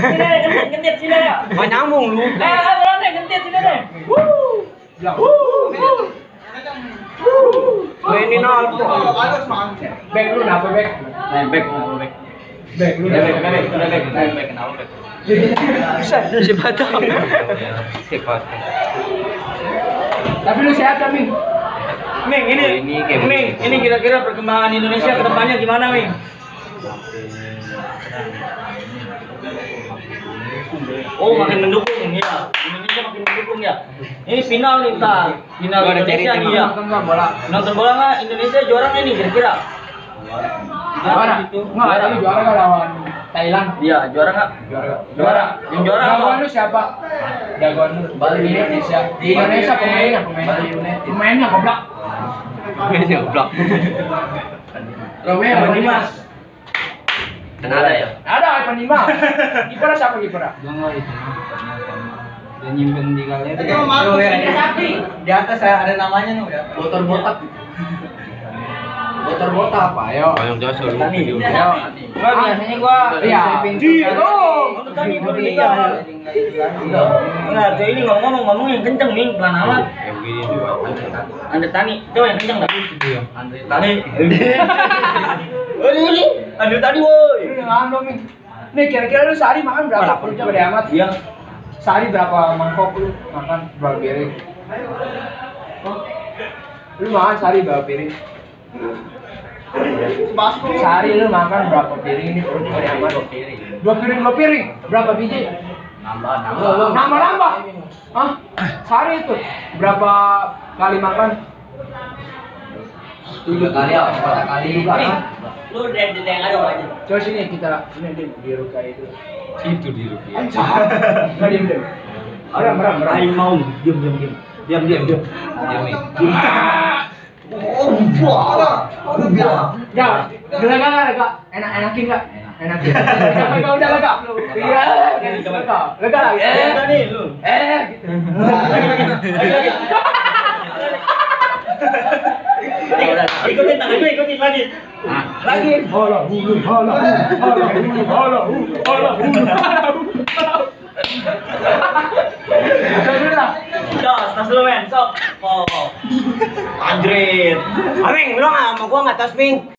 Sini deh, gentit, gentit sini deh. Nggak nyambung lu. Eh, belum deh, gentit sini deh. Ini nol. Back lu kenapa back? Nah, back, nah, back. Back lu back, back, back, back, kenapa back? Siapa tahu. Siapa? Tapi lu sehat kan, Ming? Ming, ini, ini Ming, kira-kira perkembangan Indonesia ke depannya gimana, Ming? Oh, makin mendukung ya. Indonesia makin mendukung ya. Ini final nih, ta. Final ada Indonesia nih ya. Nonton bola? Nonton bola nggak? Indonesia juara nggak nih kira-kira? Juara? Gitu. Nggak, tapi juara nggak lawan Thailand? Iya, juara nggak? Juara. Juara. Yang juara apa? Jagoan lu siapa? Jagoan lu. Bali Indonesia. Di Indonesia pemainnya, pemainnya. Pemainnya goblok. Ini goblok. Romeo Dimas. Dan ada ya? Ada Evan Dimas. Kipernya siapa kipernya? Jangan itu. Udah nyimpen di galeri. Tuh, ya, ini Sakti. Di atas ya, ada namanya nih ya. Motor botak. Motor botak apa? Ayo. Banyak jasa lu. Tani. video. Ayo. Gua biasanya gua Iya. Oh, untuk tadi itu Iya. Enggak, tuh ini ngomong-ngomong ngomong yang kenceng nih, pelan amat. Anda tani, coba yang kenceng dah. Andre Tani. Anda tadi woi. Jangan dong, Ming. Nih kira-kira lu sehari makan berapa? Coba deh amat. Iya. Sehari berapa mangkok lu makan berapa piring? Lu makan sehari berapa piring? Sehari lu makan berapa piring ini perut deh amat. Dua piring, dua piring. Berapa biji? nambah Nambah nambah. Hah? Sehari itu berapa kali makan? Tiga kali ya, empat kali juga. Nih, lu dari dari yang ada aja. Coba sini kita ini di di ruka itu. Itu di rupiah. Anjir. Nggak diem diem. Merem merem merem. Aing mau diam diam diam. Diam diam diam. Diam nih. Oh, wah. Ya, udah lega nggak lega? Enak enakin nggak? Enakin. Lega udah lega. Iya, lega. Lega lagi. Eh, Eh, tadi lu. eh. gitu. Lagi lagi. Lagi lagi. Ikutin tangannya, ikutin lagi. Lagi. Hola, hulu, tas lu men, sok. Oh. Anjrit. Ameng, lu nggak sama gua nggak tas Ming.